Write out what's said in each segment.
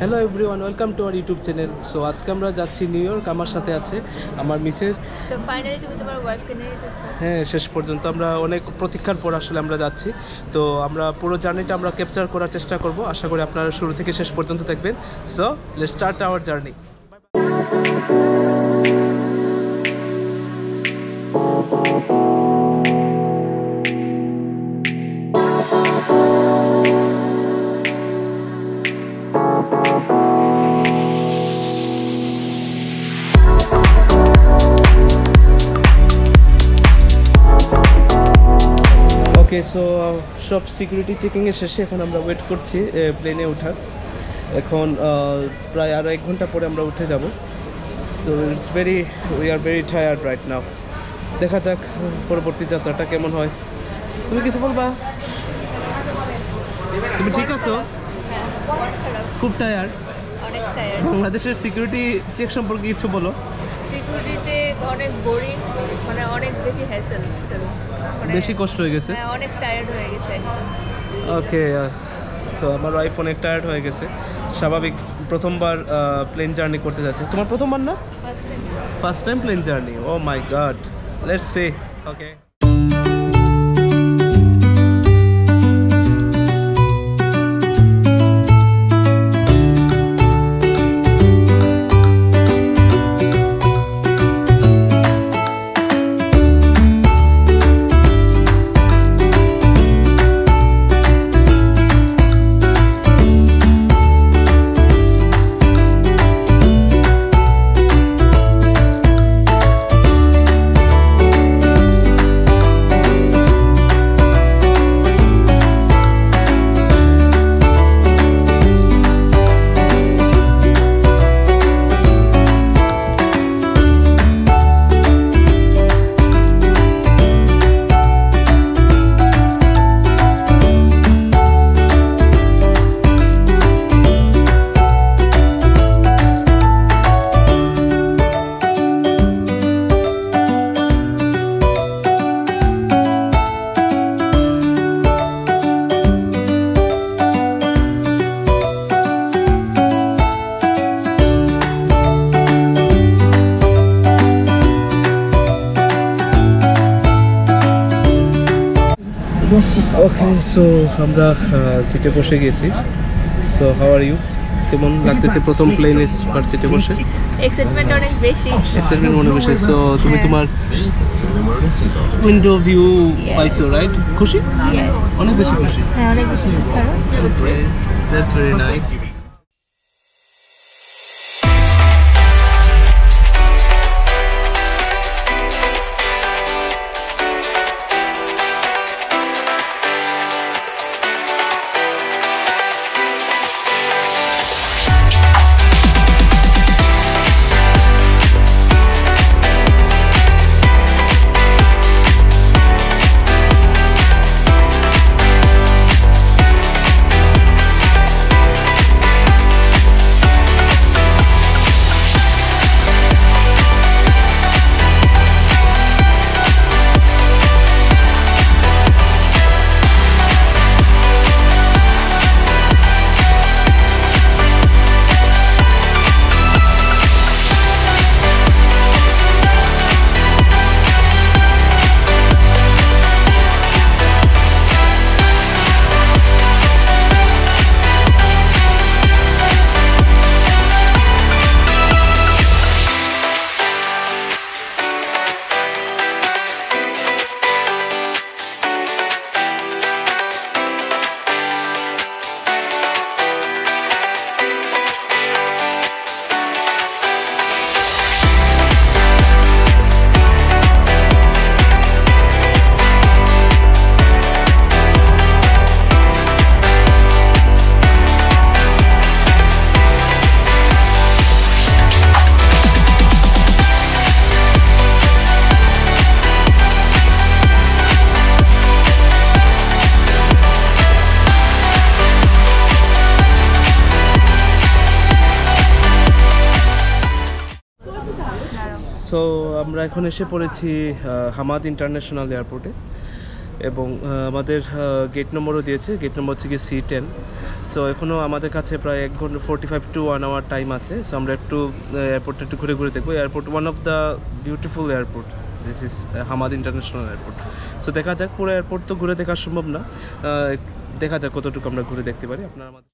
Hello everyone welcome to our YouTube channel so আজকে আমরা যাচ্ছি নিউ ইয়র্ক আমার সাথে আছে আমার মিসেস হ্যাঁ শেষ পর্যন্ত আমরা অনেক প্রতীক্ষার পর আসলে আমরা যাচ্ছি। তো আমরা পুরো জার্নিটা আমরা ক্যাপচার করার চেষ্টা করব। আশা করি আপনারা শুরু থেকে শেষ পর্যন্ত দেখবেন। So let start our journey okay so সব সিকিউরিটি চেকিংয়ের শেষে এখন আমরা ওয়েট করছি প্লেনে ওঠার। এখন প্রায় আরও এক ঘণ্টা পরে আমরা উঠে যাব। So it's very we are very tired right now দেখা যাক পরবর্তী যাত্রাটা কেমন হয়। তুমি কিছু বলবা? তুমি ঠিক আছো? খুব টায়ার্ড বাংলাদেশের সিকিউরিটি চেক সম্পর্কে কিছু বলো। সিকিউরিটিতে অনেক বোরিং বেশি হ্যাসেল বেশি কষ্ট হয়ে গেছে? হ্যাঁ অনেক টায়ার্ড হয়ে গেছে। ওকে সো আমার ওয়াইফ অনেক টায়ার্ড হয়ে গেছে। স্বাভাবিক প্রথমবার প্লেন জার্নি করতে যাচ্ছে। তোমার প্রথমবার না? First time first time plane journey oh my god let's say okay so আমরা সিটে বসে গেছি সো হাউ আর ইউ কেমন লাগতেছে প্রথম প্লেন পার সিটে বসে? এক্সাইটমেন্ট অনেক বেশি। এক্সাইটমেন্ট অনেক বেশি। সো তুমি তোমার উইন্ডো ভিউ পাইছো রাইট খুশি? অনেক বেশি খুশি। হ্যাঁ অনেক বেশি। দ্যাটস ভেরি নাইস সো আমরা এখন এসে পড়েছি হামাদ ইন্টারন্যাশনাল এয়ারপোর্টে এবং আমাদের গেট নম্বরও দিয়েছে। গেট নম্বর হচ্ছে গিয়ে সি টেন সো এখনও আমাদের কাছে প্রায় এক ঘণ্টা forty five to one hour time আছে। সো আমরা একটু এয়ারপোর্টটা একটু ঘুরে ঘুরে দেখব। Airport one of the beautiful airport this is Hamad international airport. So দেখা যাক, পুরো এয়ারপোর্ট তো ঘুরে দেখা সম্ভব না। দেখা যাক কতটুকু আমরা ঘুরে দেখতে পারি। আপনারা আমাদের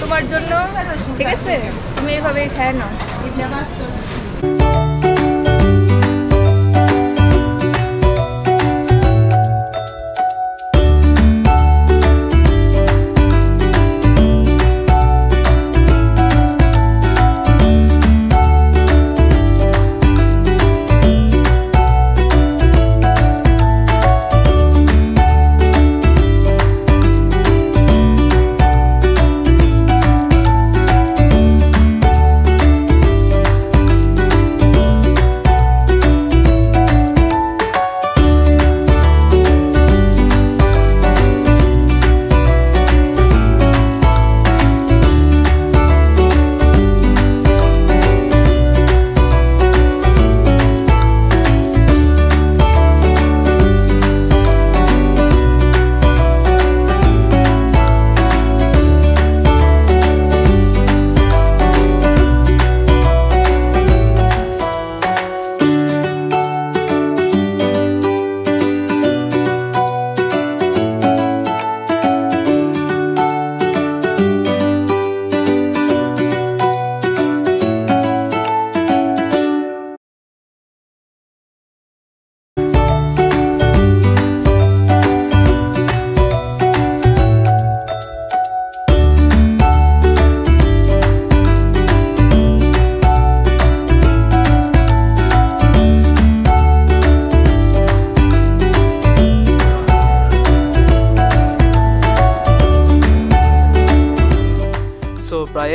তোমার জন্য ঠিক আছে? তুমি এভাবে খেয়ে নাও।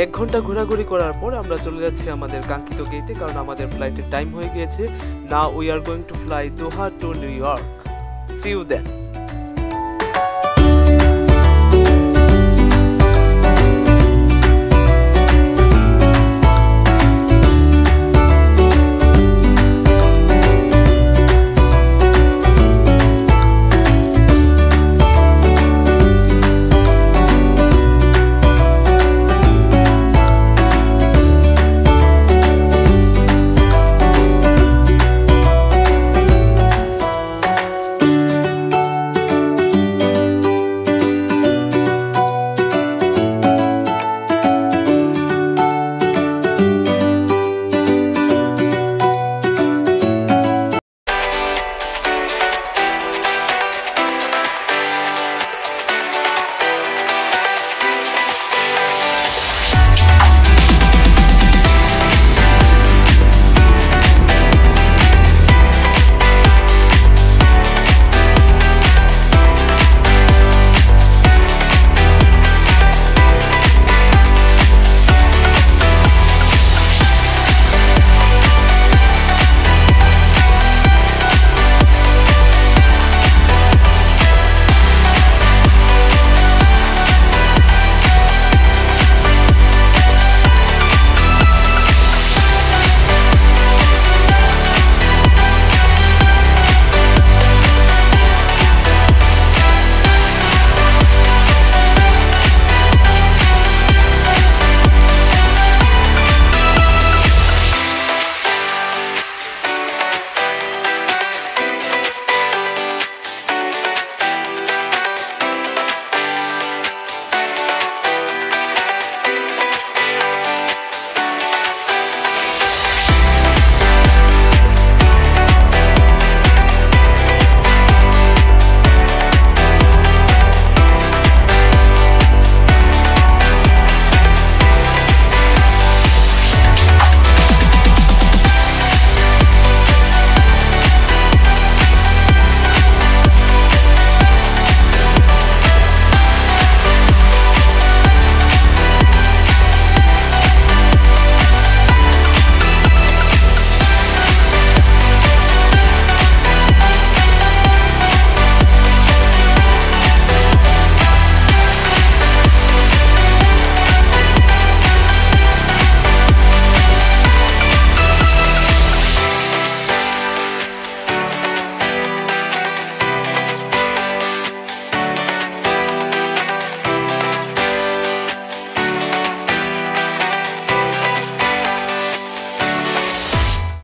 এক ঘণ্টা ঘোরাঘুরি করার পর আমরা চলে যাচ্ছি আমাদের কাঙ্ক্ষিত গেটে কারণ আমাদের ফ্লাইটের টাইম হয়ে গিয়েছে। না we are going to fly Doha to New York see you then